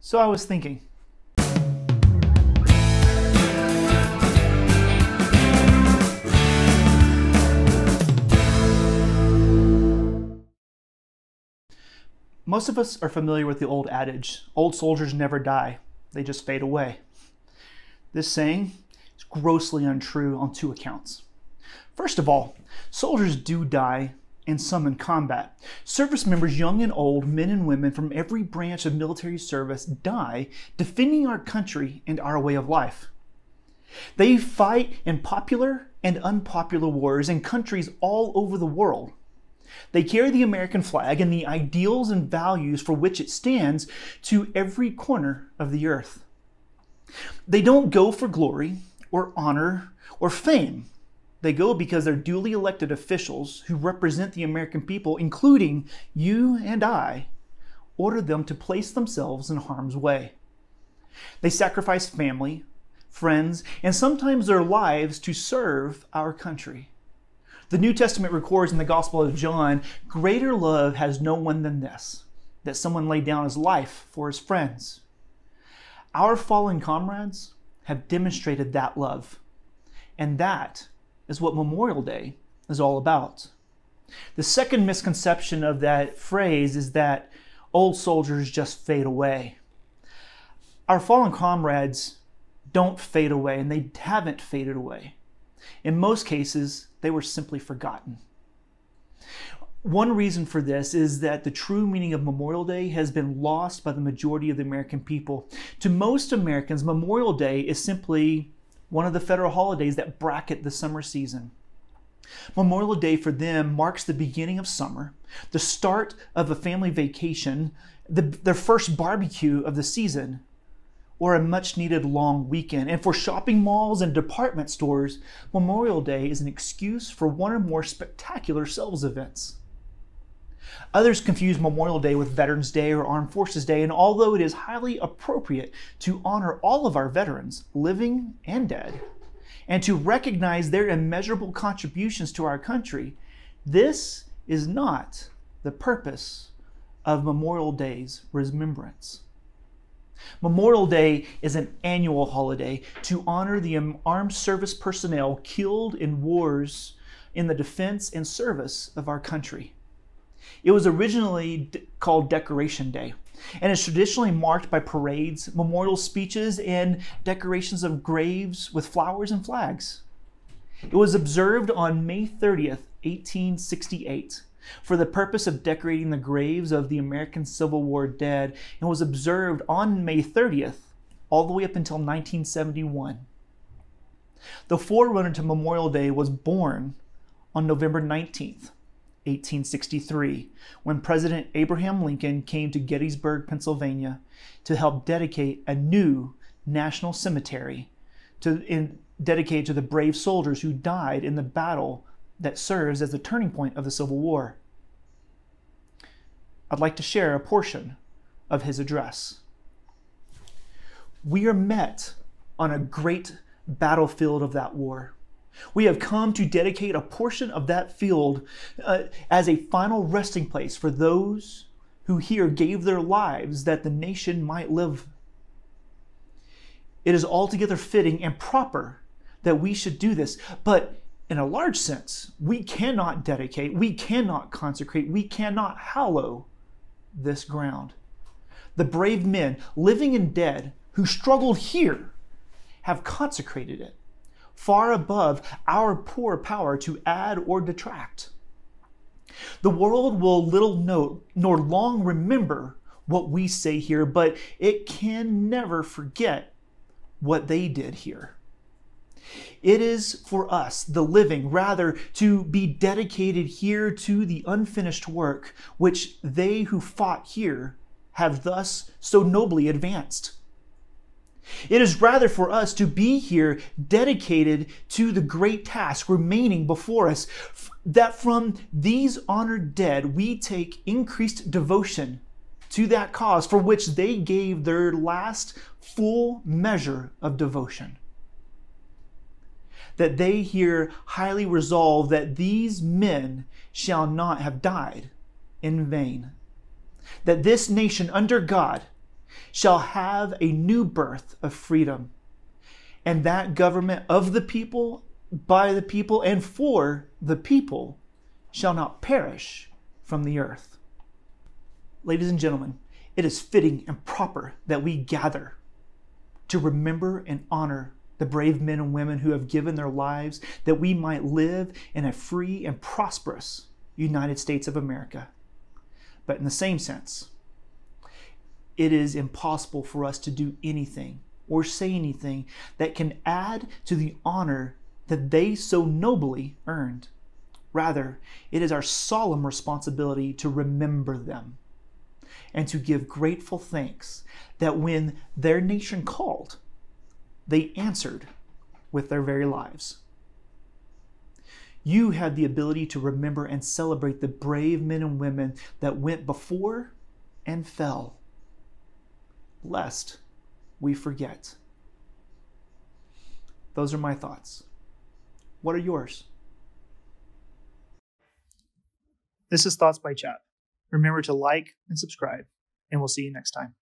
So I was thinking. Most of us are familiar with the old adage old soldiers never die, they just fade away. This saying is grossly untrue on two accounts. First of all, soldiers do die and some in combat. Service members, young and old, men and women from every branch of military service, die defending our country and our way of life. They fight in popular and unpopular wars in countries all over the world. They carry the American flag and the ideals and values for which it stands to every corner of the earth. They don't go for glory or honor or fame. They go because their duly elected officials who represent the American people, including you and I, order them to place themselves in harm's way. They sacrifice family, friends, and sometimes their lives to serve our country. The New Testament records in the Gospel of John greater love has no one than this, that someone laid down his life for his friends. Our fallen comrades have demonstrated that love, and that is what Memorial Day is all about. The second misconception of that phrase is that old soldiers just fade away. Our fallen comrades don't fade away, and they haven't faded away. In most cases, they were simply forgotten. One reason for this is that the true meaning of Memorial Day has been lost by the majority of the American people. To most Americans, Memorial Day is simply one of the federal holidays that bracket the summer season. Memorial Day for them marks the beginning of summer, the start of a family vacation, the, their first barbecue of the season, or a much needed long weekend. And for shopping malls and department stores, Memorial Day is an excuse for one or more spectacular sales events. Others confuse Memorial Day with Veterans Day or Armed Forces Day, and although it is highly appropriate to honor all of our veterans, living and dead, and to recognize their immeasurable contributions to our country, this is not the purpose of Memorial Day's remembrance. Memorial Day is an annual holiday to honor the armed service personnel killed in wars in the defense and service of our country. It was originally called Decoration Day and is traditionally marked by parades, memorial speeches, and decorations of graves with flowers and flags. It was observed on May 30th, 1868, for the purpose of decorating the graves of the American Civil War dead, and was observed on May 30th all the way up until 1971. The forerunner to Memorial Day was born on November 19th, 1863, when President Abraham Lincoln came to Gettysburg, Pennsylvania, to help dedicate a new national cemetery to, in, dedicated to the brave soldiers who died in the battle that serves as the turning point of the Civil War. I'd like to share a portion of his address. We are met on a great battlefield of that war. We have come to dedicate a portion of that field uh, as a final resting place for those who here gave their lives that the nation might live. It is altogether fitting and proper that we should do this, but in a large sense, we cannot dedicate, we cannot consecrate, we cannot hallow this ground. The brave men, living and dead, who struggled here, have consecrated it far above our poor power to add or detract. The world will little note nor long remember what we say here, but it can never forget what they did here. It is for us, the living, rather to be dedicated here to the unfinished work which they who fought here have thus so nobly advanced. It is rather for us to be here dedicated to the great task remaining before us, that from these honored dead we take increased devotion to that cause for which they gave their last full measure of devotion. That they here highly resolve that these men shall not have died in vain. That this nation under God shall have a new birth of freedom, and that government of the people, by the people, and for the people shall not perish from the earth. Ladies and gentlemen, it is fitting and proper that we gather to remember and honor the brave men and women who have given their lives that we might live in a free and prosperous United States of America. But in the same sense, it is impossible for us to do anything or say anything that can add to the honor that they so nobly earned. Rather, it is our solemn responsibility to remember them and to give grateful thanks that when their nation called, they answered with their very lives. You have the ability to remember and celebrate the brave men and women that went before and fell, lest we forget. Those are my thoughts. What are yours? This is Thoughts by Chap. Remember to like and subscribe, and we'll see you next time.